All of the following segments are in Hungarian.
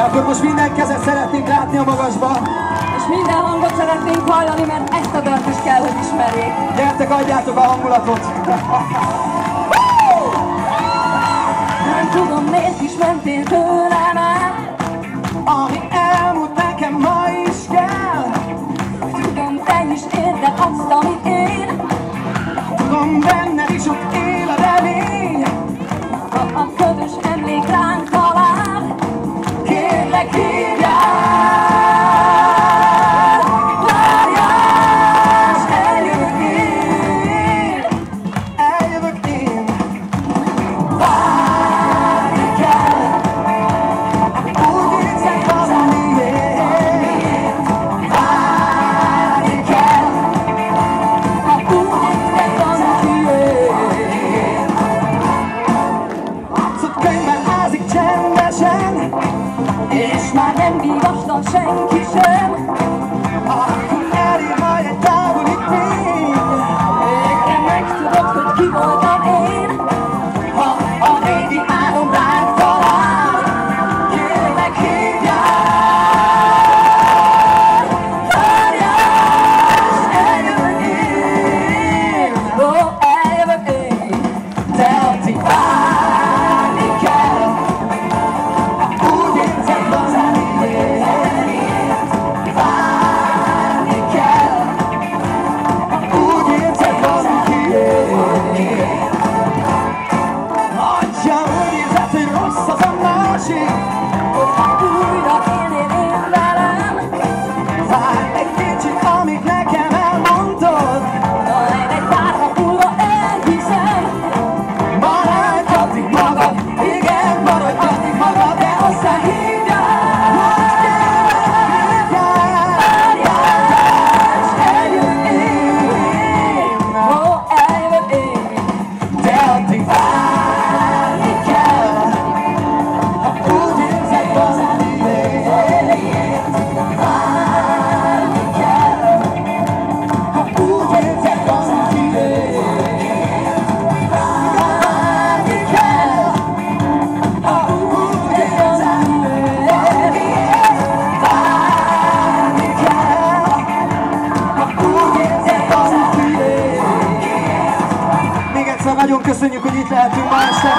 De akkor most minden kezet szeretnénk látni a magasba. És minden hangot szeretnénk hallani, mert ezt a dalt is kell, hogy ismerjék. Gyertek, adjátok a hangulatot. Nem tudom, miért is mentél tőlem el. Ami elmúlt nekem ma is kell. Tudom, te is érted azt, amit én. Tudom, benned is ott él a remény. Ha a ködös emlék ránk I can't. change. Nagyon köszönjük, hogy itt lehetünk ma este.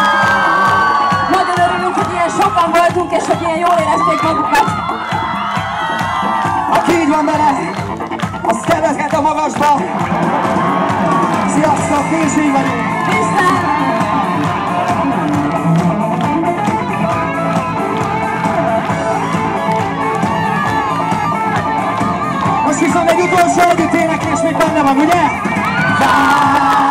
Nagyon örülünk, hogy ilyen sokan voltunk, és hogy ilyen jól érezték magukat. Aki így van vele, az tervezget a magasba. Sziasztok, is így vagyunk. Viszlát! Most viszont egy utolsó együtt éneklés még benne van, ugye? Várj!